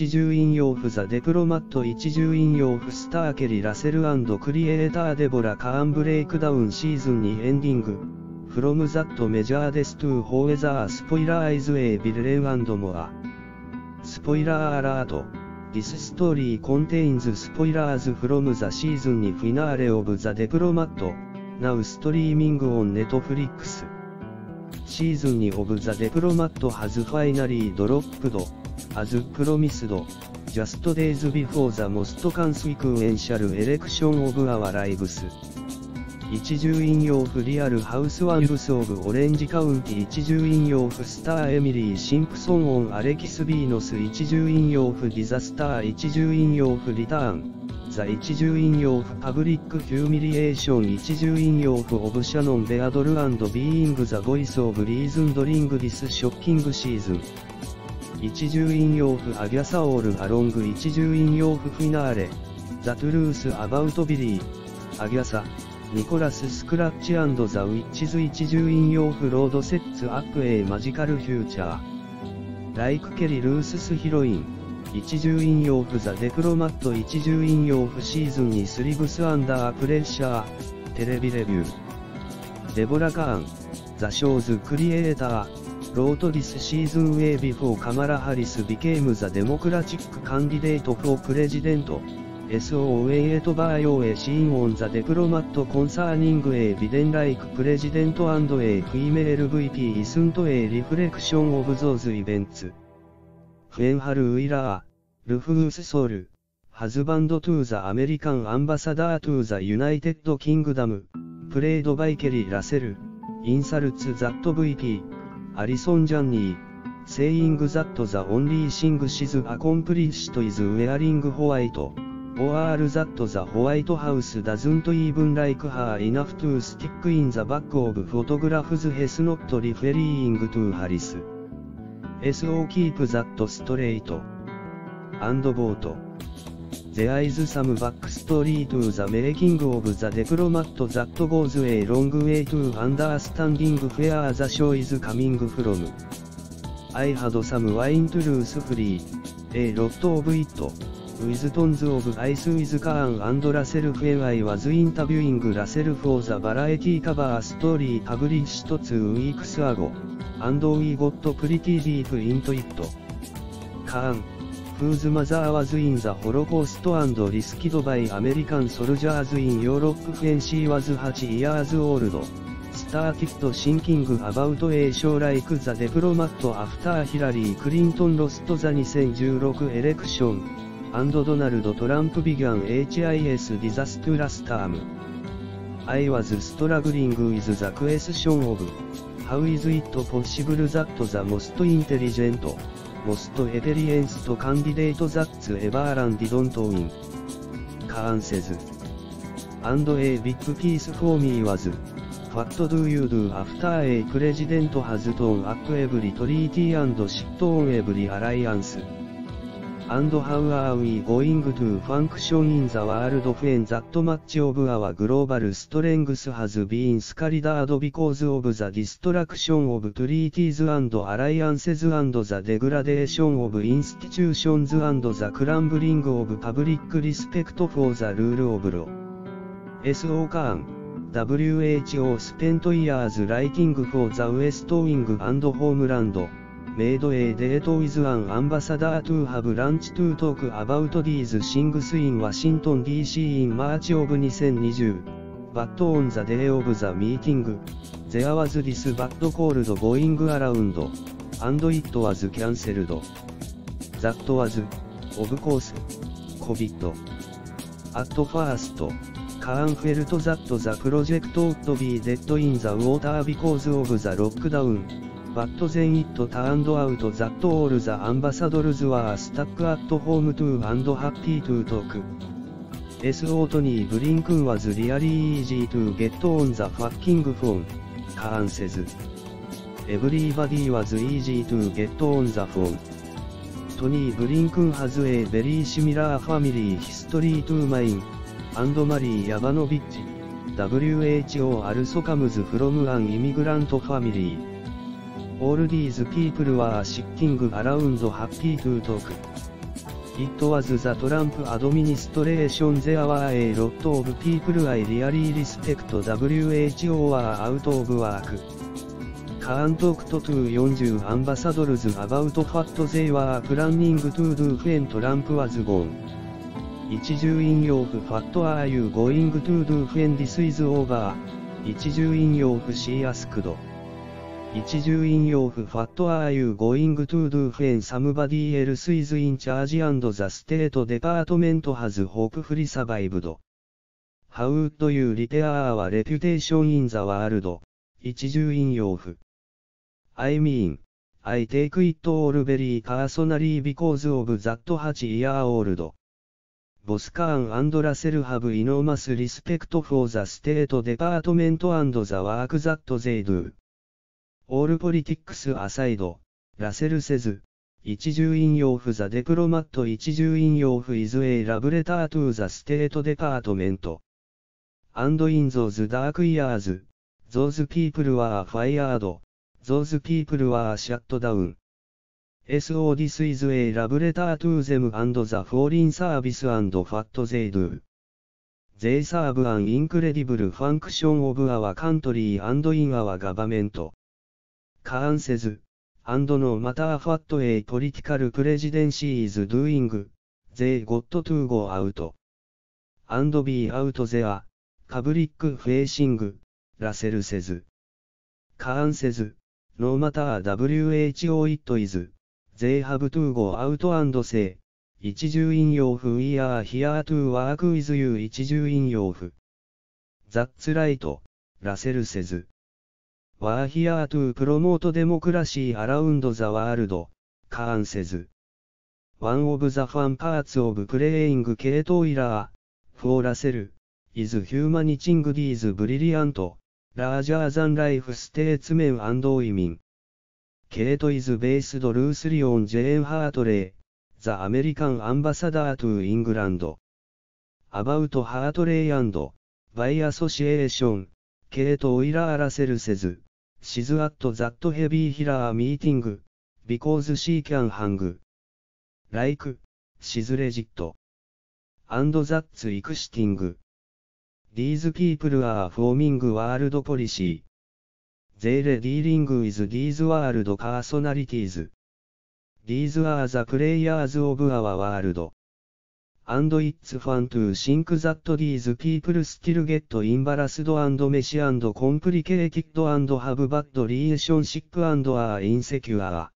一重引用フザ・デプロマット一重引用フスターケリ・ラセルクリエイター・デボラ・カーン・ブレイクダウンシーズンにエンディング From that major death to however spoiler is a villain and more Spoiler alert This story contains spoilers from the season finale of The Diplomat, now streaming on Netflix. Season 2 of The Diplomat has finally dropped, as promised, just days before the most consequential election of our lives. 一重引用フリアルハウスワンブスオブオレンジカウンティ一重引用フスターエミリーシンプソンオンアレキスビーノス一重引用フディザスター一重引用フリターンザ一重引用フパブリックヒューミリエーション一重引用フオブシャノンベアドルアンドビーイングザボイスオブリーズンドリングディスショッキングシーズン一重引用フアギャサオールアロング一重引用フフィナーレザトゥルースアバウトビリーアギャサニコラス・スクラッチザ・ウィッチズ一重引用フロードセッツアップエイマジカルフューチャー。ライク・ケリ・ルースス・ヒロイン。一重引用フザ・デプロマット一重引用フシーズンにスリブス・アンダー・プレッシャー。テレビレビュー。デボラ・カーン。ザ・ショーズ・クリエイター。ロートディスシーズンウェイビフォーカマラ・ハリス・ビケーム・ザ・デモクラチック・カンディデート・フォー・プレジデント。SOA8 by OA seen on the diplomat concerning a biden like president and a female VP isn't a reflection of those events. Fenhal Uira, Rufus Sol, husband to the American ambassador to the United Kingdom, played by Kerry Russell, insults that VP, Alison Janney, saying that the only thing she's accomplished is wearing white. or that the White House doesn't even like her enough to stick in the back of photographs has not referring to Harris. SO keep that straight. And vote. There is some backstory to the making of the diplomat that goes a long way to understanding where the show is coming from. I had some wine to lose free, a lot of it. with tons of ice with Khan and Russell when I was interviewing Russell for the variety cover story published two weeks ago, and we got pretty deep into it. Khan, whose mother was in the Holocaust and risked by American soldiers in Europe when she was 8 years old, started thinking about a show like The Diplomat after Hillary Clinton lost the 2016 election. and Donald Trump began HIS disastrous term. I was struggling with the question of, how is it possible that the most intelligent, most experienced candidate that's ever run didn't win? Khan says. And a big piece for me was, what do you do after a president has torn up every treaty and shit on every alliance? And how are we going to function in the world when that much of our global strength has been scattered because of the destruction of treaties and alliances and the degradation of institutions and the crumbling of public respect for the rule of law. S.O. Khan WHO spent years writing for the West Wing and Homeland. Made a date with an ambassador to have lunch to talk about these things in Washington DC in March of 2020. But on the day of the meeting, there was this bad cold going around, and it was cancelled. That was, of course, COVID. At first, Khan felt that the project would be dead in the water because of the lockdown. But then it turned out that all the ambassadors were stuck at home too and happy to talk. S.O. Tony Blinken was really easy to get on the fucking phone, Khan says. Everybody was easy to get on the phone. Tony Blinken has a very similar family history to mine, and Mary Yavanovich, WHO also comes from an immigrant family. All these people were sitting around happy to talk. It was the Trump administration there were a lot of people I really respect WHO are out of work. Can't talk to 40 ambassadors about what they were planning to do when Trump was gone. 一重引用符 What are you going to do when this is over? 一重引用符 She asked. 一重引用符 What are you going to do when somebody else is in charge and the state department has hopefully survived? How would you repair our reputation in the world? 一重引用符 I mean, I take it all very personally because of that 8 year old. Boscan and Russell have enormous respect for the State Department and the work that they do. All politics aside, Rassel says, 一重引用符 The Diplomat 一重引用符 is a love letter to the State Department. And in those dark years, those people were fired, those people were shut down. So this is a love letter to them and the foreign service and what they do. They serve an incredible function of our country and in our government. カーンセズ、アンドノーマターファットエイポリティカルプレジデンシーイズドゥイング、They got to go out. And be out there, public facing, Russell says. Cahn says, no matter who it is, they have to go out and say, 'We are here to work with'. That's Russell says. We're here to promote democracy around the world, Khan says. One of the fun parts of playing Kate Oiler, for Russell, is humanizing these brilliant, larger than life statesmen and women. Kate is based loosely on Jane Hartley, the American ambassador to England. About Hartley and, by association, Kate Oiler Russell says, she's at that heavy hitter meeting, because she can hang. Like, she's legit. And that's exciting. These people are forming world policy. They're dealing with these world personalities. These are the players of our world. And it's fun to think that these people still get embarrassed and messy and complicated and have bad relationship and are insecure.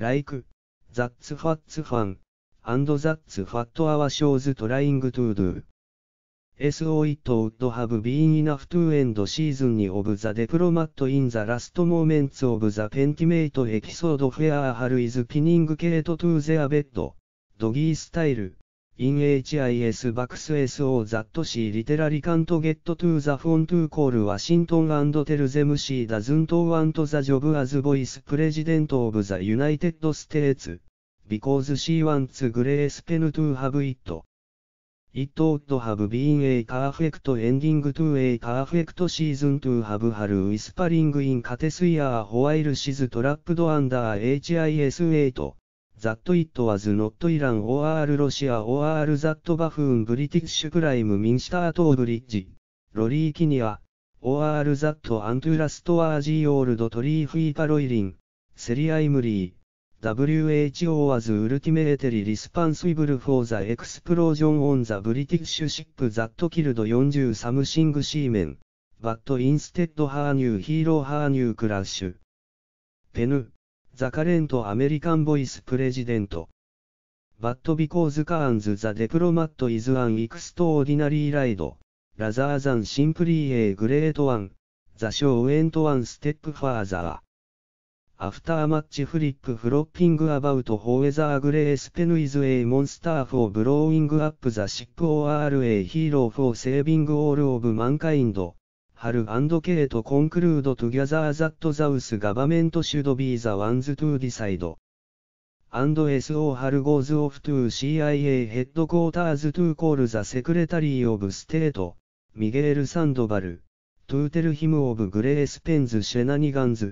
Like, that's what's fun. And that's what our show's trying to do. So it would have been enough to end season of the diplomat in the last moments of the pentimate episode where Hal is pinning Kate to their bed, doggy style. In HIS backs so that she literally can't get to the phone to call Washington and tell them she doesn't want the job as vice president of the United States, because she wants Grace Penn to have it. It would have been a perfect ending to a perfect season to have her whispering in Kate's ear while she's trapped under HIS 8. That it was not Iran or Russia or that buffoon British crime Minster to Bridge, Rory Kinnear, or that antitrust or G old tree paroiling, Sally Imrie. WHO was ultimately responsible for the explosion on the British ship that killed 40 something seamen, but instead her new hero her new crash. ザカレントアメリカンボイスプレジデント。バットビコーズカーンズザデプロマットイズアンイクストオーディナリーライド、ラザーザンシンプリーエーグレートワン、The show went one step further. After much flip-flopping about whether Grace Penn is a monster for blowing up the ship or a hero for saving all of mankind. Hal and Kate conclude together that the US government should be the ones to decide. And so Hal goes off to CIA headquarters to call the Secretary of State, Miguel Sandoval, to tell him of Grace Penn's shenanigans.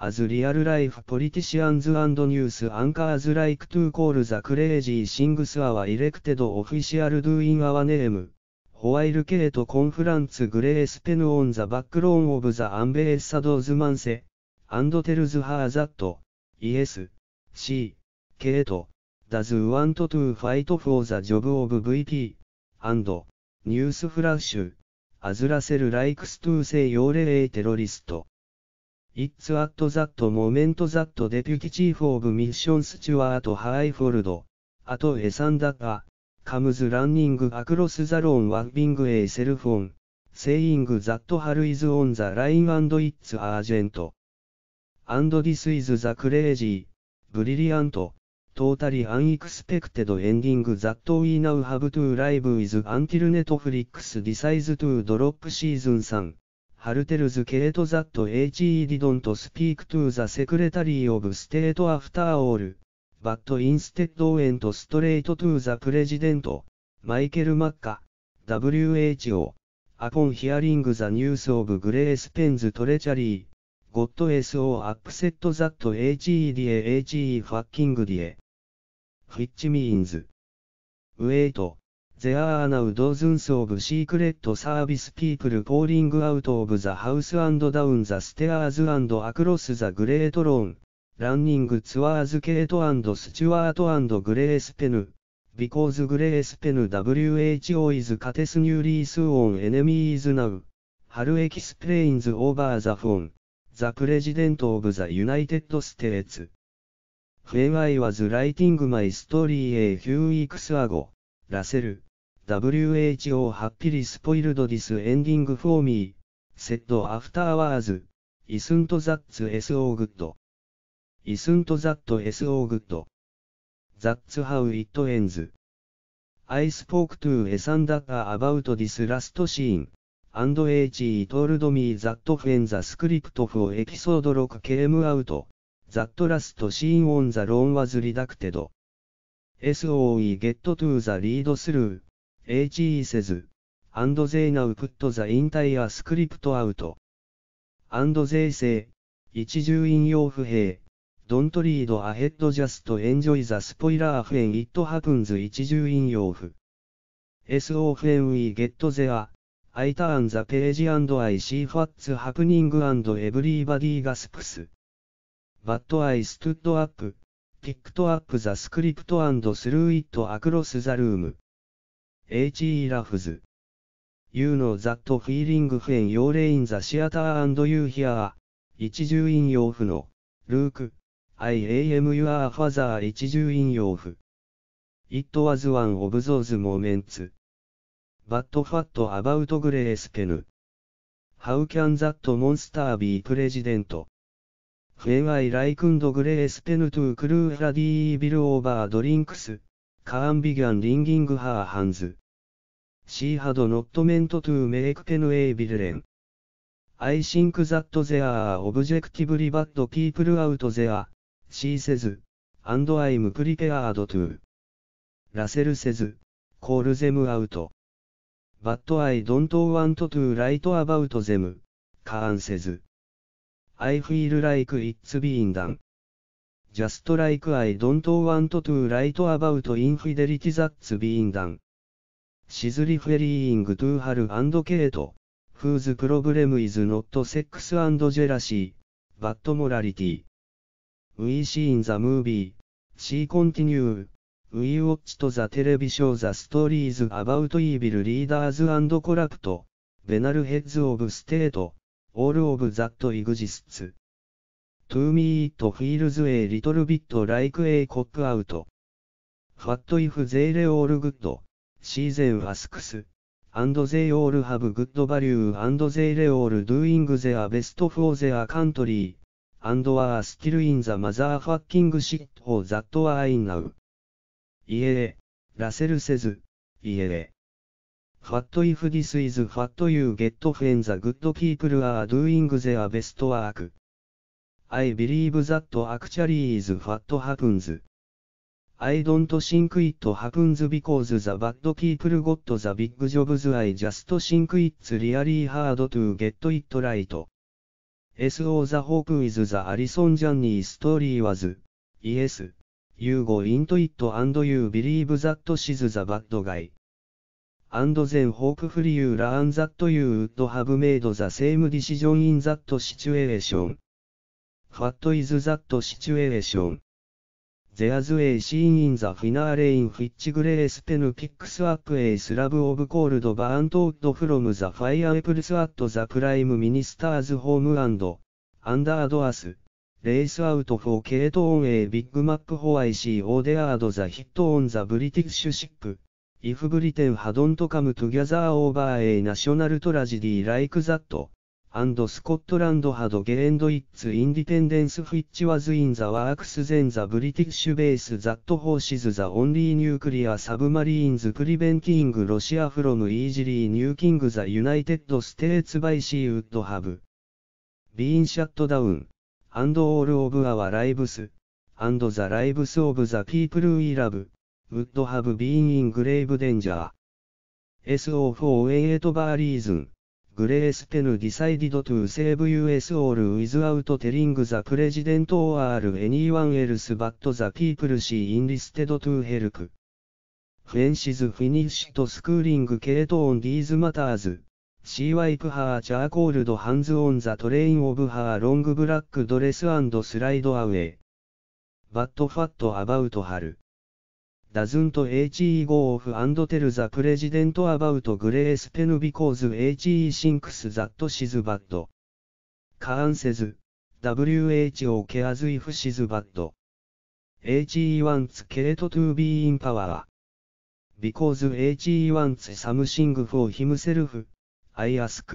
as real life politicians and news anchors like to call the crazy things our elected officials do in our name. While Kate confronts Grace Penn on the back lawn of the ambassador's manse, and tells her that, yes, she, Kate, does want to fight for the job of VP, And, news flash, as Russell likes to say, you're a terrorist. It's at that moment that Deputy Chief of Mission Stuart Hayford, Ato Essandoh, comes running across the lawn waving a cell phone, saying that Hal is on the line and it's urgent. And this is the crazy, brilliant, totally unexpected ending that we now have to live with until Netflix decides to drop season 3. Hal tells Kate that HE didn't speak to the Secretary of State after all, but instead went straight to the President, Michael Macca, WHO, upon hearing the news of Grace Penn's treachery, got so upset that HE die HE fucking die. Which means, wait, There are now dozens of secret service people pouring out of the house and down the stairs and across the Great Lawn, ランニングツアーズ・ケート・アンド・スチュワート・アンド・グレース・ペヌ、ビコーズ・グレース・ペヌ・ WHO is カテス・ニューリース・オン・エネミーズ・ナウ、Hal explains over the phone, the President of the United States. When I was writing my story a few weeks ago, Russell, who happily spoiled this ending for me, said afterwards, isn't that so good? Isn't that so good? That's how it ends. I spoke to Esandaka about this last scene, and he told me that when the script for episode 6 came out, that last scene on the loan was redacted. SOE get to the read through, HE says, and they now put the entire script out. And they say, 一重引用不平。Don't read ahead just enjoy the spoiler when it happens 一重引用不。So when we get there, I turn the page and I see what's happening and everybody gasps. But I stood up, picked up the script and threw it across the room. H.E. laughs. You know that feeling when you're in the theater and you hear, 一重引用不の、Luke, I am your father 一重引用不。It was one of those moments. But what about Grace Pen.How can that monster be president? When I likened Grace Pen to crew bloody evil over drinks, Khan began wringing her hands. She had not meant to make Pen a villain. I think that there are objectively bad people out there, she says, and I'm prepared to. Russell says, call them out. But I don't want to write about them, Khan says. I feel like it's been done. Just like I don't want to write about infidelity that's been done. She's referring to Hal and Kate, whose problem is not sex and jealousy, but morality. We see in the movie, she continue, we watched the television the stories about evil leaders and corrupt, venal heads of state, all of that exists. To me it feels a little bit like a cop-out. What if they're all good? She then asks. And they all have good value and they're all doing their best for their country. And are still in the motherfucking shit that I know. Yeah, Russell says, yeah. What if this is what you get when the good people are doing their best work? I believe that actually is what happens. I don't think it happens because the bad people got the big jobs I just think it's really hard to get it right. S.O. The Hope is the Alison Journey story was, yes, you go into it and you believe that she's the bad guy. And then hopefully you learn that you would have made the same decision in that situation. What is that situation? There's a scene in the finale in which Grace Pen picks up a slab of cold burnt wood from the fireplace at the Prime Minister's home and, under adores, race out for Kate on a big map why she ordered the hit on the British ship. If Britain hadn't come together over a national tragedy like that, and Scotland had gained its independence which was in the works then the British base that hosts the only nuclear submarines preventing Russia from easily nuking the United States by sea would have been shut down, and all of our lives, and the lives of the people we love, would have been in grave danger. SO4 for reason. グレースペヌディサイディドトゥーセーブユーエスオールウィズアウトテリングザプレジデ president or anyone else but the people ヘルクフェンシズフィニッシュとスクーリングケートオンディーズマターズ。シーワイプハーチャーコールドハンズオンザトレインオブハーロングブラックドレスアンドスライドアウェイ。バットファットアバウトハル。Doesn't HE go off and tell the president about Grace Pen because HE thinks that she's bad. Khan says, WHO cares if she's bad. HE wants Kate to be in power. Because HE wants something for himself, I ask.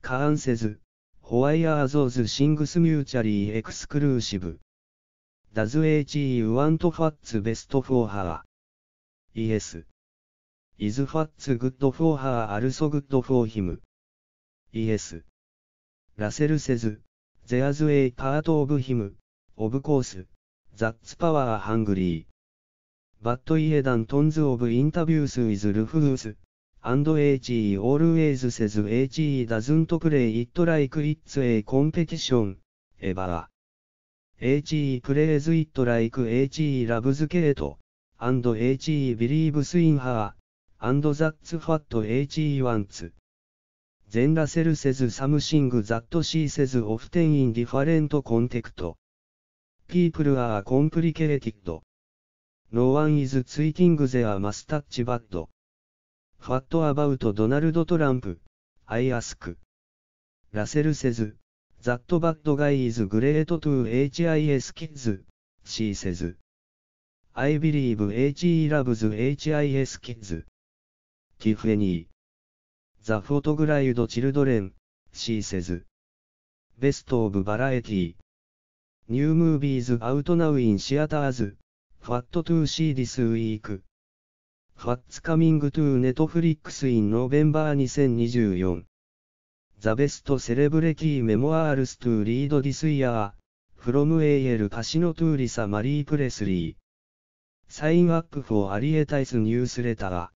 Khan says, why are those things mutually exclusive? Does he want what's best for her? Yes. Is what's good for her also good for him? Yes. Russell says, there's a part of him, of course, that's power hungry. But he done tons of interviews with Rufus, and HE always says HE doesn't play it like it's a competition, ever. HE plays it like HE loves Kate, and HE believes in her, and that's what HE wants. Then Russell says something that she says often in different context. People are complicated. No one is tweeting their mustache bad. What about Donald Trump? I ask. Russell says, that bad guy is great to HIS kids, she says. I believe HE loves HIS kids. Tiffany. The photographed children, she says. Best of variety. New movies out now in theaters. What to see this week? What's coming to Netflix in November 2024? The Best Celebrity Memoirs to Read This Year, from A.L. Pacino to Lisa Marie Presley. Sign up for Arietis newsletter.